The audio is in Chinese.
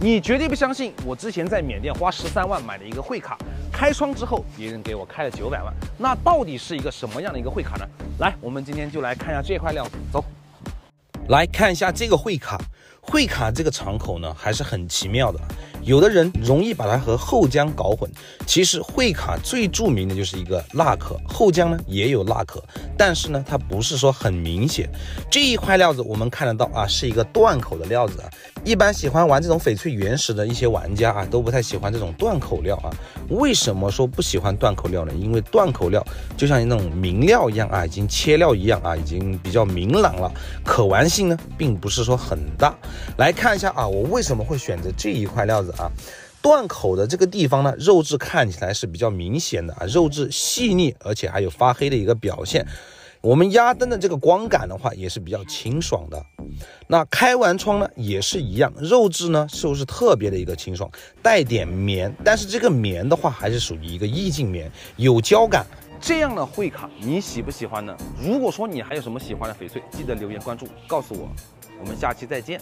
你绝对不相信，我之前在缅甸花十三万买了一个会卡，开窗之后别人给我开了九百万，那到底是一个什么样的一个会卡呢？来，我们今天就来看一下这块料子，走，来看一下这个会卡。会卡这个敞口呢，还是很奇妙的。有的人容易把它和后姜搞混，其实会卡最著名的就是一个蜡壳，后姜呢也有蜡壳，但是呢它不是说很明显。这一块料子我们看得到啊，是一个断口的料子啊。一般喜欢玩这种翡翠原石的一些玩家啊，都不太喜欢这种断口料啊。为什么说不喜欢断口料呢？因为断口料就像那种明料一样啊，已经切料一样啊，已经比较明朗了，可玩性呢并不是说很大。来看一下啊，我为什么会选择这一块料子啊？断口的这个地方呢，肉质看起来是比较明显的啊，肉质细腻，而且还有发黑的一个表现。我们压灯的这个光感的话，也是比较清爽的。那开完窗呢，也是一样，肉质呢是不是特别的一个清爽，带点棉，但是这个棉的话还是属于一个意境棉，有胶感。这样的会卡你喜不喜欢呢？如果说你还有什么喜欢的翡翠，记得留言关注，告诉我。我们下期再见。